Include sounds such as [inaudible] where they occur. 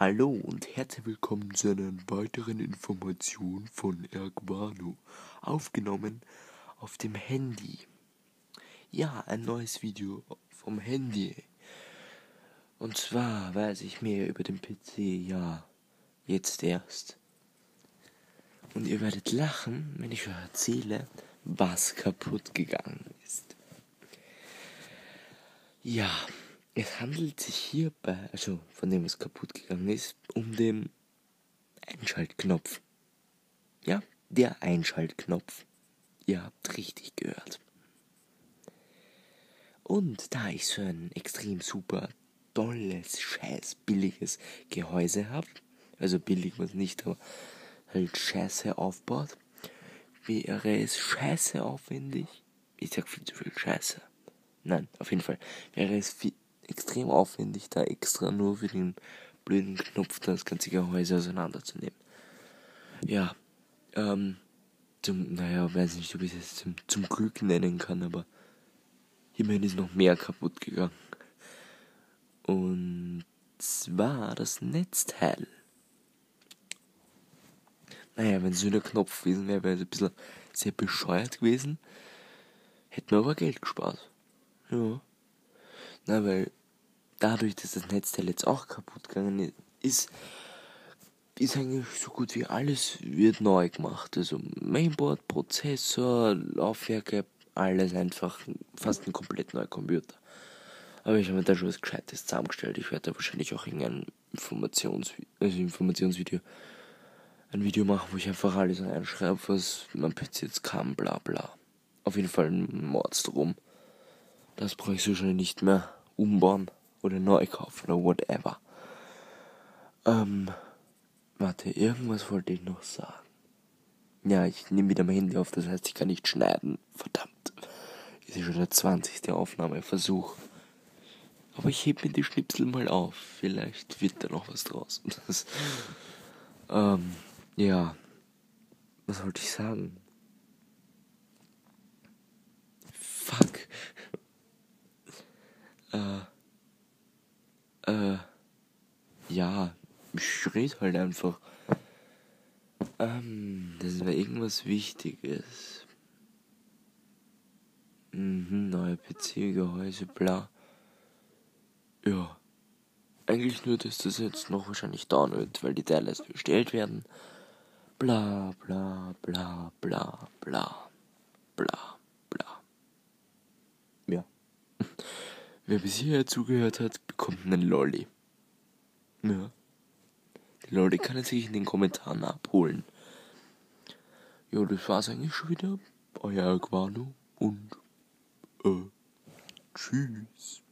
Hallo und herzlich willkommen zu einer weiteren Information von Ergwano, aufgenommen auf dem Handy. Ja, ein neues Video vom Handy. Und zwar weiß ich mehr über den PC, ja, jetzt erst. Und ihr werdet lachen, wenn ich euch erzähle, was kaputt gegangen ist. Ja, es handelt sich hierbei, also von dem, was kaputt gegangen ist, um den Einschaltknopf. Ja, der Einschaltknopf. Ihr habt richtig gehört. Und da ich so ein extrem super tolles, scheiß billiges Gehäuse habe, also billig was nicht, aber halt scheiße aufbaut, wäre es scheiße aufwendig. Ich sag viel zu viel Scheiße. Nein, auf jeden Fall wäre es viel, extrem aufwendig, da extra nur für den blöden Knopf das ganze Gehäuse auseinanderzunehmen. Ja, ähm, zum, naja, weiß nicht, ob ich es zum, zum Glück nennen kann, aber immerhin ist noch mehr kaputt gegangen. Und zwar das Netzteil. Naja, wenn so ein Knopf gewesen wäre, wäre es ein bisschen sehr bescheuert gewesen. Hätten wir aber Geld gespart. Ja. Na, weil dadurch, dass das Netzteil jetzt auch kaputt gegangen ist, ist eigentlich so gut wie alles wird neu gemacht. Also Mainboard, Prozessor, Laufwerke, alles einfach fast ein komplett neuer Computer. Aber ich habe mir da schon was Gescheites zusammengestellt. Ich werde da wahrscheinlich auch irgendein Informations also Informationsvideo ein Video machen, wo ich einfach alles reinschreibe, was mein PC jetzt kann, bla bla. Auf jeden Fall ein Mordstrom. Das brauche ich so schnell nicht mehr umbauen oder neu kaufen oder whatever. Ähm, warte, irgendwas wollte ich noch sagen. Ja, ich nehme wieder mein Handy auf, das heißt, ich kann nicht schneiden. Verdammt. Das ist schon der 20. Aufnahmeversuch. Aber ich hebe mir die Schnipsel mal auf. Vielleicht wird da noch was draus. Das, [laughs] ähm, ja. Was wollte ich sagen? Fuck. Äh. Ja. Ich rede halt einfach. Ähm, das war irgendwas Wichtiges. Mhm, neue PC-Gehäuse, bla. Ja. Eigentlich nur, dass das jetzt noch wahrscheinlich dauern wird, weil die Teile erst bestellt werden. Bla bla bla bla bla bla bla. Ja. [laughs] Wer bis hierher zugehört hat, bekommt einen Lolli. Ja. Die kann er sich in den Kommentaren abholen. Ja, das war's eigentlich schon wieder. Euer Aquano und äh, tschüss.